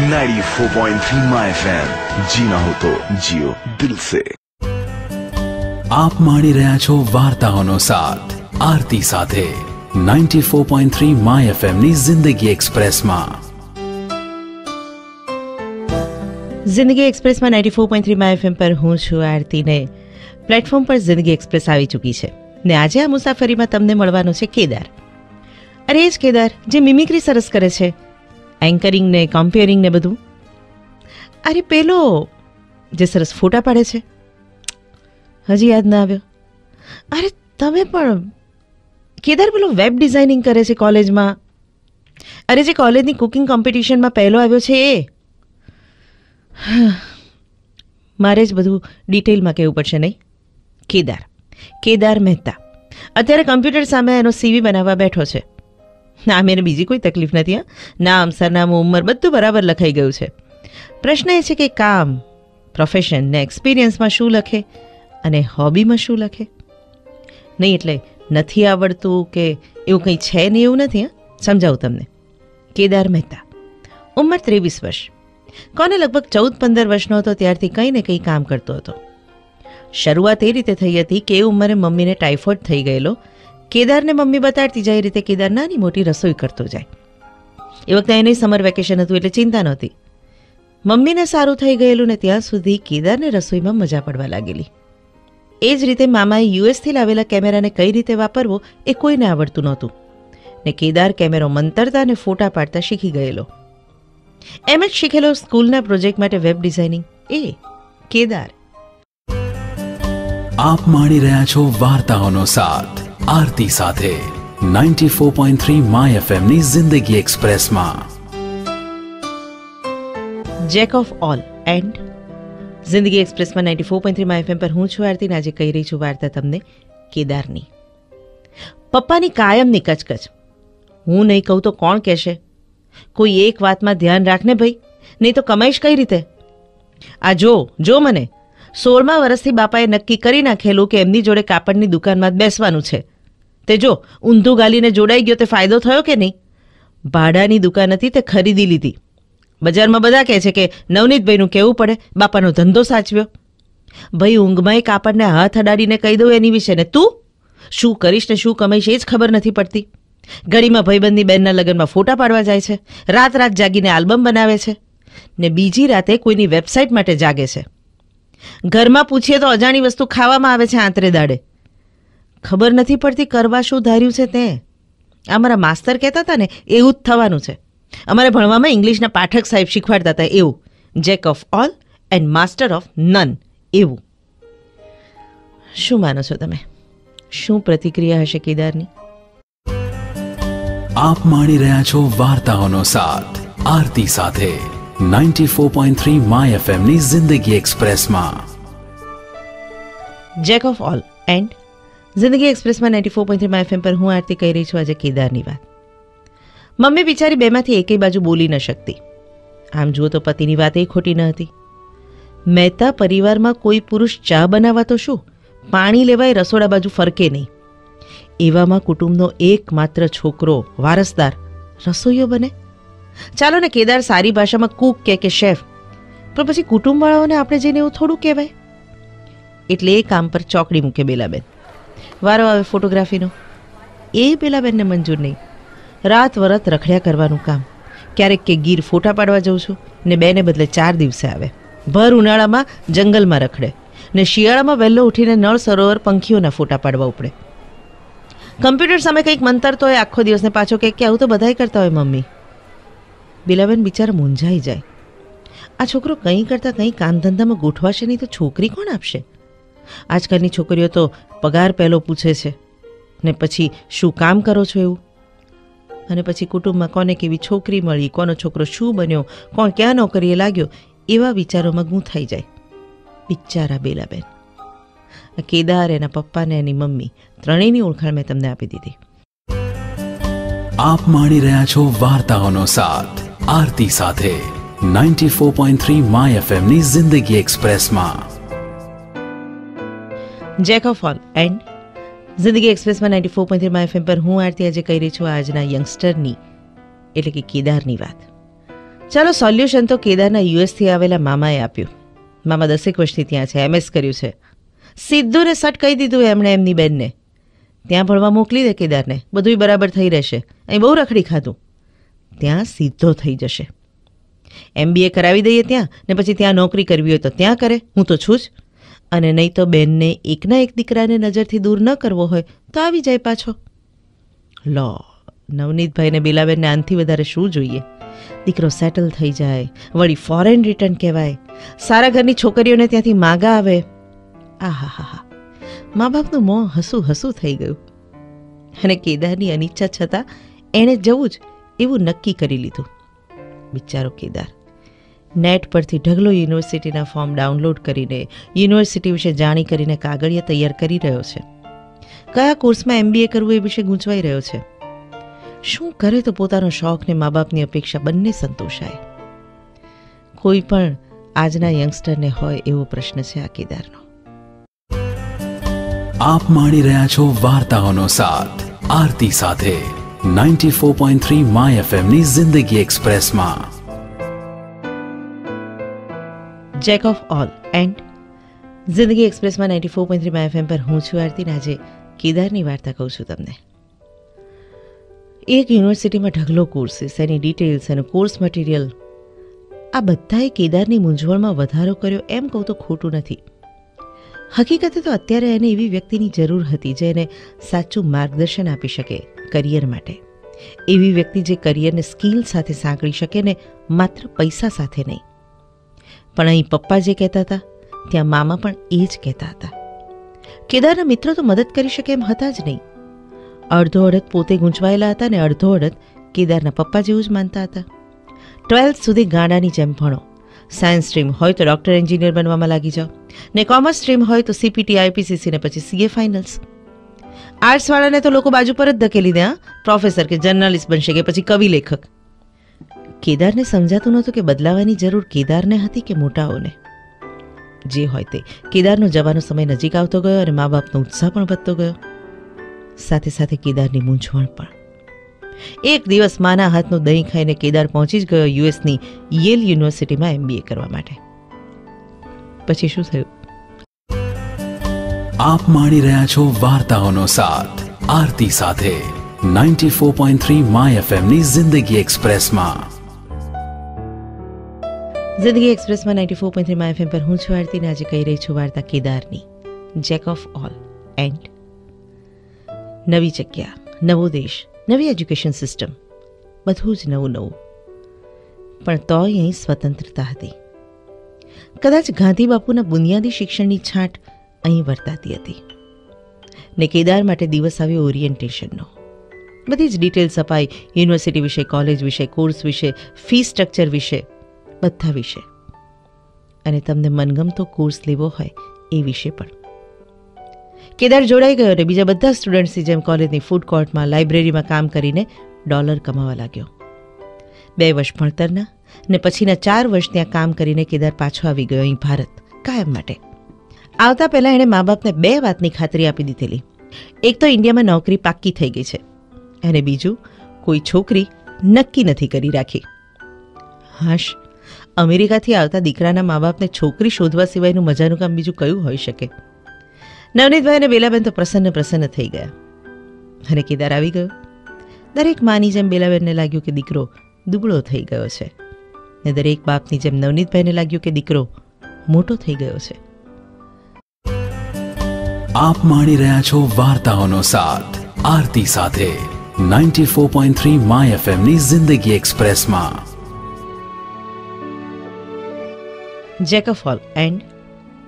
94.3 my FM जीना हो तो जियो दिल से આપ માણી રહ્યા છો વાર્તાઓનો સાથ આરતી સાથે 94.3 માય એફએમ ની જિંદગી એક્સપ્રેસમાં જિંદગી એક્સપ્રેસમાં ninety four point three My FM પર હું છું આરતીને પ્લેટફોર્મ પર જિંદગી એક્સપ્રેસ આવી ચૂકી છે ને આજે આ મુસાફરીમાં તમને મળવાનો છે કેદાર અરે એ જ કેદાર જે મિમિક્રી સરસ કરે છે એન્કરિંગ ને ને બધું? અરે, પેલો, જે સરસ ફોટા પાડે છે. હજી યાદ ના આવ્યો. અરે, તમે પણ, કેદાર પેલો વેબ ડિઝાઇનિંગ કરે છે કોલેજમાં અરે, જે કોલેજની કુકિંગ કોમ્પિટિશનમાં પહેલો આવ્યો છે એ? મારે જ બધું ડિટેલમાં કહેવું પડશે નહીં. કેદાર. કેદાર મહેતા. અત્યારે કમ્પ્યુટર સામે એનો સીવી બનાવવા બેઠો છે. નામ મેને બીજી કોઈ તકલીફ નથી નામ, સરનામું, ઉંમર બધું બરાબર લખાઈ ગયું છે. પ્રશ્ન એ છે કે કામ પ્રોફેશન ને એક્સપિરિયન્સમાં શું લખે અને હોબીમાં શું લખે? નહીં, એટલે નથી આવડતું કે એવું કંઈ છે નહીં એવું નથી સમજાવું તમને. કેદાર મહેતા, ઉંમર ત્રેવીસ વર્ષ. કોને લગભગ ચૌદ પંદર વર્ષનો હતો, ત્યારથી કંઈ ને કંઈ કામ કરતો હતો. શરૂઆત એ રીતે થઈ હતી કે એ ઉંમરે મમ્મીને ટાઇફોઇડ થઈ ગયેલો કેદારને મમ્મી બતાડતી જાય રીતે કેદાર નાની મોટી રસોઈ કરતો જાય. એ વખતે એને સમર વેકેશન હતું એટલે ચિંતા નહોતી. મમ્મીને સારું થઈ ગયેલું ને ત્યાં સુધી કેદારને રસોઈમાં મજા પડવા લાગેલી. એ જ રીતે મામાએ યુએસથી લાવેલા કેમેરાને કઈ રીતે વાપરવો એ કોઈને આવડતું નહોતું. ને કેદાર કેમેરો મંતરતા અને ફોટા પાડતા શીખી ગયેલો. એમ જ શીખેલો સ્કૂલના પ્રોજેક્ટ માટે વેબ ડિઝાઇનિંગ. એ કેદાર. આપ માણી રહ્યા છો વાર્તાઓનો સાથ. આરતી સાથે 94.3 માય એફએમની જિંદગી એક્સપ્રેસમાં. જેક ઓફ ઓલ એન્ડ જિંદગી એક્સપ્રેસમાં ninety four point three my FM પર હું છું આરતી આજે કહી રહી છું વાર્તા તમને કેદારની. પપ્પાની કાયમની કચકચ. હું નહીં કહું તો કોણ કહેશે? કોઈ એક વાતમાં ધ્યાન રાખને ભાઈ? નહીં તો કમાઈશ કઈ રીતે? આ જો જો મને સોળમા વર્ષથી બાપાએ નક્કી કરી નાખેલું કે એમની જોડે કાપડની દુકાનમાં બેસવાનું છે. તે જો ઊંધું ગાલીને જોડાઈ ગયો, તે ફાયદો થયો કે નહીં? ભાડાની દુકાન હતી, તે ખરીદી લીધી. બજારમાં બધા કહે છે કે નવનીતભાઈનું કહેવું પડે, બાપાનો ધંધો સાચવ્યો. ભાઈ, ઊંઘમાંય કાપડને હાથ અડાડીને કહી દઉં એની વિશે ને તું? શું કરીશ ને શું કમાઈશ એ જ ખબર નથી પડતી. ઘડીમાં ભાઈબંધની બહેનના લગ્નમાં ફોટા પાડવા જાય છે, રાત રાત જાગીને આલ્બમ બનાવે છે ને બીજી રાતે કોઈની વેબસાઇટ માટે જાગે છે. ઘરમાં પૂછીએ તો અજાણી વસ્તુ ખાવામાં આવે છે આંતરે દાડે. ખબર નથી પડતી કરવા શું ધાર્યું છે તે. અમારા માસ્તર કહેતા હતા ને, એવું જ થવાનું છે. અમારે ભણવામાં ઇંગ્લિશના પાઠક સાહેબ શીખવાડતા હતા એવું. Jack of all and master of none એવું. શું માનો છો તમે? શું પ્રતિક્રિયા હશે કેદારની? આપ માણી રહ્યા છો વાર્તાઓનો સાથ, આરતી સાથે. 94.3 માય એફએમની જિંદગી એક્સપ્રેસમાં. જેક ઓફ ઓલ એન્ડ જિંદગી એક્સપ્રેસમાં ninety four point three FM પર હું આરતી કહી રહી છું. આજે કેદારની વાત. મમ્મી બિચારી બેમાંથી એકેય બાજુ બોલી ન શકતી. આમ જુઓ તો પતિની વાત એ ખોટી ન હતી. મહેતા પરિવારમાં કોઈ પુરુષ ચા બનાવવા તો શું? પાણી લેવાય રસોડા બાજુ ફરકે નહીં. એવામાં કુટુંબનો એકમાત્ર છોકરો વારસદાર રસોઈયો બને. ચાલો ને કેદાર સારી ભાષામાં કૂક કે કે શેફ. પણ પછી કુટુંબવાળાઓને આપણે જઈને એવું થોડું કહેવાય. એટલે એ કામ પર ચોકડી મૂકે બેલાબેન. વારો આવે ફોટોગ્રાફીનો. એ બેલાબેનને મંજૂર નહીં. રાત વરત રખડ્યા કરવાનું કામ. ક્યારેક કે ગીર ફોટા પાડવા જઉં છું ને બેને બદલે ચાર દિવસે આવે. ભર ઉનાળામાં જંગલમાં રખડે ને શિયાળામાં વહેલો ઉઠીને નળ સરોવર પંખીઓના ફોટા પાડવા ઉપડે. કમ્પ્યુટર સામે કંઈક મંતરતો હોય આખો દિવસને પાછો કે આવું તો બધાય કરતા હોય મમ્મી. બિલાબેન બિચારા મૂંઝાઈ જાય. આ છોકરો કંઈ કરતાં કંઈ કામ ધંધામાં ગોઠવાશે નહીં તો છોકરી કોણ આપશે? આજકાલની છોકરીઓ તો પગાર પહેલો પૂછે છે. ને પછી શું કામ કરો છો એવું? અને પછી કુટુંબમાં કોને કેવી છોકરી મળી, કોનો છોકરો શું બન્યો, કોણ ક્યાં નોકરીએ લાગ્યો, એવા વિચારોમાં ગૂંથાઈ જાય. બિચારા બેલાબેન. કેદાર, એના પપ્પા ને એની મમ્મી, ત્રણેયની ઓળખાણ મેં તમને આપી દીધી. આપ માણી રહ્યા છો વાર્તાઓનો સાથ આરતી સાથે 94.3 માય એફએમની જિંદગી એક્સપ્રેસમાં. જેક ઓલ એન્ડ જિંદગી એક્સપ્રેસમાં ninety four point three FM પર હું આરતી આજે કહી રહી છું આજના યંગસ્ટરની એટલે કે કેદારની વાત. ચાલો સોલ્યુશન તો કેદારના યુએસથી આવેલા મામાએ આપ્યું. મામા દસેક વર્ષથી ત્યાં છે એમએસ કર્યું છે. સીધું ને સટ કહી દીધું એમણે એમની બેનને. ત્યાં ભણવા મોકલી દે કેદારને, બધુંય બરાબર થઈ રહેશે. અહીં બહુ રખડી ખાધું. ત્યાં સીધો થઈ જશે. એમબીએ કરાવી દઈએ ત્યાં ને પછી ત્યાં નોકરી કરવી હોય તો ત્યાં કરે, હું તો છું જ. અને નહીં તો બેનને એકના એક દીકરાને નજરથી દૂર ન કરવો હોય તો આવી જાય પાછો. લો, નવનીતભાઈને બિલાબેનને આનથી વધારે શું જોઈએ? દીકરો સેટલ થઈ જાય, વળી ફોરેન રિટર્ન કહેવાય. સારા ઘરની છોકરીઓને ત્યાંથી માગા આવે. આહા હા હા મા બાપનું મોં હસું હસું થઈ ગયું. અને કેદારની અનિચ્છા છતાં એણે જવું જ એવું નક્કી કરી લીધું. બિચારો કેદાર. નેટ પરથી ઢગલો યુનિવર્સિટીના ફોર્મ ડાઉનલોડ કરીને યુનિવર્સિટી વિશે જાણી કરીને કાગળિયા તૈયાર કરી રહ્યો છે. કયા કોર્સમાં એમબીએ કરવું એ વિશે ગૂંચવાઈ રહ્યો છે? શું કરે તો પોતાનો શોખ ને મા બાપની અપેક્ષા બંને સંતોષાય? કોઈ પણ આજના યંગસ્ટરને હોય એવો પ્રશ્ન છે આ કેદારનો. આપ માણી રહ્યા છો વાર્તાઓનો સાથ, આરતી સાથે. 94.3 માય એફએમની જિંદગી એક્સપ્રેસમાં. જેક ઓફ ઓલ એન્ડ જિંદગી એક્સપ્રેસમાં ninety four point three FM પર હું છું આરતી આજે કેદારની વાર્તા કહું છું તમને. એક યુનિવર્સિટીમાં ઢગલો કોર્સીસ એની ડિટેલ્સ અને કોર્સ મટીરિયલ આ બધાએ કેદારની મૂંઝવણમાં વધારો કર્યો એમ કહું તો ખોટું નથી. હકીકતે તો અત્યારે એને એવી વ્યક્તિની જરૂર હતી જે એને સાચું માર્ગદર્શન આપી શકે કરિયર માટે. એવી વ્યક્તિ જે કરિયરને સ્કિલ સાથે સાંકળી શકે ને માત્ર પૈસા સાથે નહીં. પણ અહીં પપ્પા જે કહેતા હતા, ત્યાં મામા પણ એ જ કહેતા હતા. કેદારના મિત્રો તો મદદ કરી શકે એમ હતા જ નહીં. અડધો અડધ પોતે ગૂંચવાયેલા હતા ને અડધો અડધ કેદારના પપ્પા જેવું જ માનતા હતા. ટ્વેલ્થ સુધી ગાડાની જેમ ભણો. સાયન્સ સ્ટ્રીમ હોય તો ડૉક્ટર એન્જિનિયર બનવામાં લાગી જાઓ. ને કોમર્સ સ્ટ્રીમ હોય તો સીપીટી આઈપીસીસી ને પછી સીએ ફાઇનલ્સ આર્ટ્સવાળાને તો લોકો બાજુ પર જ ધકેલી દે પ્રોફેસર કે જર્નલિસ્ટ બનશે કે પછી કવિ લેખક. કેદારને સમજાતું નહોતું કે બદલાવાની જરૂર કેદારને હતી કે મોટાઓને? જે હોય તે. કેદારનો જવાનો સમય નજીક આવતો ગયો અને મા બાપનો ઉત્સાહ પણ વધતો ગયો. સાથે સાથે કેદારની મૂંઝવણ પણ. એક દિવસ માના હાથનું દહીં ખાઈને કેદાર પહોંચી જ ગયો યુએસની યેલ યુનિવર્સિટીમાં એમબીએ કરવા માટે. પછી શું થયું? આપ માણી રહ્યા છો વાર્તાઓનો સાથ. આરતી સાથે 94.3 માય એફએમની જિંદગી એક્સપ્રેસમાં. જિંદગી એક્સપ્રેસમાં ninety four point three FM પર હું છું આરતીને આજે કહી રહી છું વાર્તા કેદારની. જેક ઓફ ઓલ એન્ડ નવી જગ્યા નવો દેશ નવી એજ્યુકેશન સિસ્ટમ બધું જ નવું નવું પણ તોય અહીં સ્વતંત્રતા હતી. કદાચ ગાંધી બાપુના બુનિયાદી શિક્ષણની છાંટ અહીં વર્તાતી હતી. ને કેદાર માટે દિવસ આવ્યો ઓરિએન્ટેશનનો. બધી જ ડિટેલ્સ અપાઈ, યુનિવર્સિટી વિશે, કોલેજ વિશે, કોર્સ વિશે, ફી સ્ટ્રક્ચર વિશે, બધા વિશે. અને તમને મનગમતો કોર્સ લેવો હોય એ વિશે પણ. કેદાર જોડાઈ ગયો અને બીજા બધા સ્ટુડન્ટ્સની જેમ કોલેજની ફૂડ કોર્ટમાં લાઇબ્રેરીમાં કામ કરીને ડોલર કમાવા લાગ્યો. બે વર્ષ ભણતરના ને પછીના ચાર વર્ષ ત્યાં કામ કરીને કેદાર પાછો આવી ગયો અહીં ભારત, કાયમ માટે. આવતા પહેલાં એણે મા બાપને બે વાતની ખાતરી આપી દીધેલી. એક તો ઇન્ડિયામાં નોકરી પાક્કી થઈ ગઈ છે અને બીજું, કોઈ છોકરી નક્કી નથી કરી રાખી. હાશ, અમેરિકાથી આવતા દીકરાના મા બાપને છોકરી શોધવા સિવાયનું મજાનું કામ બીજું કયું હોઈ શકે? નવનીતભાઈ અને બેલાબેન તો પ્રસન્ન પ્રસન્ન થઈ ગયા. અને કેદાર આવી ગયો. દરેક માની જેમ બેલાબેનને લાગ્યું કે દીકરો દુબળો થઈ ગયો છે. ને દરેક બાપની જેમ નવનીતભાઈને લાગ્યું કે દીકરો મોટો થઈ ગયો છે. આપ માણી રહ્યા છો વાર્તાઓનો સાથ. આરતી સાથે 94.3 માય એફએમની જિંદગી એક્સપ્રેસમાં. Jack of and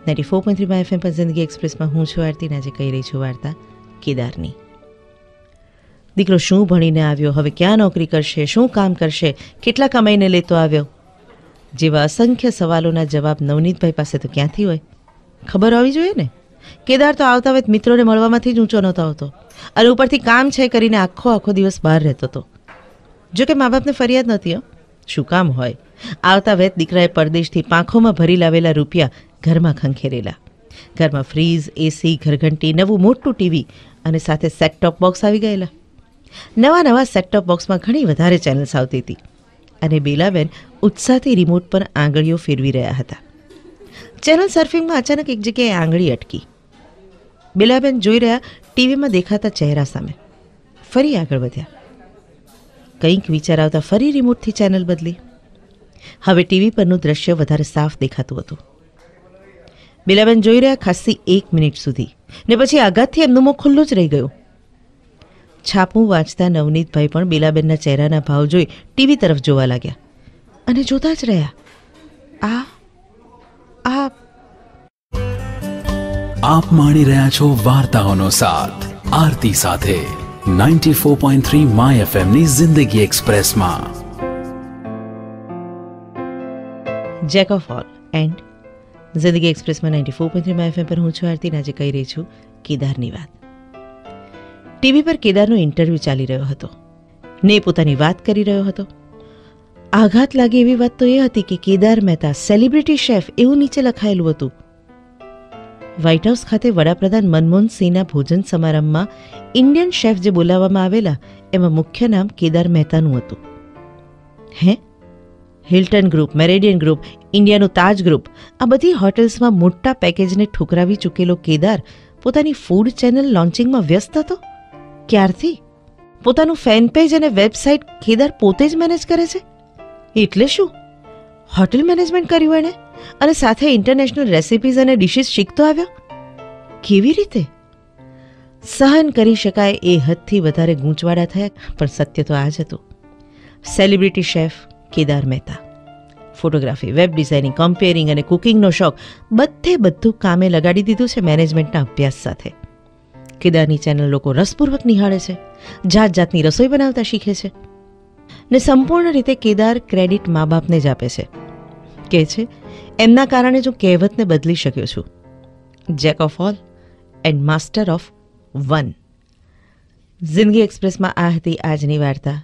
ninety four point three FM પર જિંદગી એક્સપ્રેસમાં હું છું આરતી આજે કહી રહી છું વાર્તા કેદારની. દીકરો શું ભણીને આવ્યો? હવે ક્યાં નોકરી કરશે? શું કામ કરશે? કેટલા કમાઈને લેતો આવ્યો? જેવા અસંખ્ય સવાલોના જવાબ નવનીતભાઈ પાસે તો ક્યાંથી હોય? ખબર હોવી જોઈએ ને? કેદાર તો આવતા વેત મિત્રોને મળવામાંથી જ ઊંચો નહોતો આવતો. અને ઉપરથી કામ છે કરીને આખો આખો દિવસ બહાર રહેતો હતો જો કે મા બાપને ફરિયાદ નહોતી શું કામ હોય? આવતા વેત દીકરાએ પરદેશથી પાંખોમાં ભરી લાવેલા રૂપિયા ઘરમાં ખંખેરેલા. ઘરમાં ફ્રીજ એસી ઘરઘંટી, નવું મોટું ટીવી અને સાથે સેટ ટોપ બોક્સ આવી ગયેલા. નવા નવા સેટ ટોપ બોક્સમાં ઘણી વધારે ચેનલ્સ આવતી હતી અને બેલાબેન ઉત્સાહથી રિમોટ પર આંગળીઓ ફેરવી રહ્યા હતા. ચેનલ સર્ફિંગમાં અચાનક એક જગ્યાએ આંગળી અટકી. બેલાબેન જોઈ રહ્યા ટીવીમાં દેખાતા ચહેરા સામે. ફરી આગળ વધ્યા. કંઈક વિચાર આવતા ફરી રિમોટથી ચેનલ બદલી. હવે ટીવી પરનું દ્રશ્ય વધારે સાફ દેખાતું હતું. બેલાબેન જોઈ રહ્યા ખાસી એક મિનિટ સુધી. ને પછી આઘાતથી એમનું મોં ખુલ્લું જ રહી ગયું. છાપું વાંચતા નવનીતભાઈ પણ બિલાબેનના ચહેરાના ભાવ જોઈ ટીવી તરફ જોવા લાગ્યા. અને જોતા જ રહ્યા. આ આ આપ માણી રહ્યા છો વાર્તાઓનો સાથ. આરતી સાથે. 94.3 માય એફએમની જિંદગી એક્સપ્રેસમાં. જેક ઓફ ઓલ એન્ડ જિંદગી એક્સપ્રેસમાં ninety four point three FM પર હું છું આરતી આજે કહી રહી છું કેદારની વાત. ટીવી પર કેદારનો ઇન્ટરવ્યૂ ચાલી રહ્યો હતો. ને પોતાની વાત કરી રહ્યો હતો. આઘાત લાગે એવી વાત તો એ હતી કે કેદાર મહેતા સેલિબ્રિટી શેફ એવું નીચે લખાયેલું હતું. વ્હાઇટ હાઉસ ખાતે વડાપ્રધાન મનમોહન સિંહના ભોજન સમારંભમાં ઇન્ડિયન શેફ જે બોલાવવામાં આવેલા, એમાં મુખ્ય નામ કેદાર મહેતાનું હતું. હે? હિલ્ટન ગ્રુપ, મેરેડિયન ગ્રુપ, ઇન્ડિયાનું તાજ ગ્રુપ, આ બધી હોટેલ્સમાં મોટા પેકેજને ઠુકરાવી ચૂકેલો કેદાર પોતાની ફૂડ ચેનલ લોન્ચિંગમાં વ્યસ્ત હતો? ક્યારથી? પોતાનું ફેન પેજ અને વેબસાઇટ કેદાર પોતે જ મેનેજ કરે છે? એટલે શું? હોટેલ મેનેજમેન્ટ કર્યું એણે? અને સાથે ઇન્ટરનેશનલ રેસિપીઝ અને ડિશિસ શીખતો આવ્યો? કેવી રીતે? સહન કરી શકાય એ હદથી વધારે ગૂંચવાડા થયા, પણ સત્ય તો આ જ હતું. Celebrity chef Kedar Mehta. Photography web designing compering અને કુકિંગનો શોખ બધે બધું કામે લગાડી દીધું છે મેનેજમેન્ટના અભ્યાસ સાથે. કેદારની ચેનલ લોકો રસપૂર્વક નિહાળે છે જાત જાતની રસોઈ બનાવતા શીખે છે ને સંપૂર્ણ રીતે કેદાર ક્રેડિટ મા બાપને જ આપે છે. કે છે, એમના કારણે હું કહેવતને બદલી શક્યો છું. Jack of all and master of one જિંદગી એક્સપ્રેસમાં આ હતી આજની વાર્તા.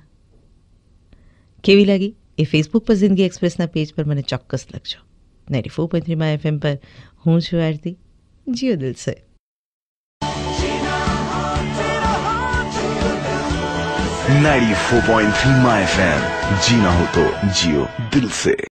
કેવી લાગી? એ ફેસબુક પર જિંદગી એક્સપ્રેસના પેજ પર મને ચોક્કસ લખજો. નાઇન્ટી ફોર પોઈન્ટ થ્રીમાં એફએમ પર હું છું આરતી. જીઓ દિલ સે. નાઇન્ટી ફોર પોઈન્ટ થ્રીમાં એફએમ જીના હો તો જીઓ દિલ સે.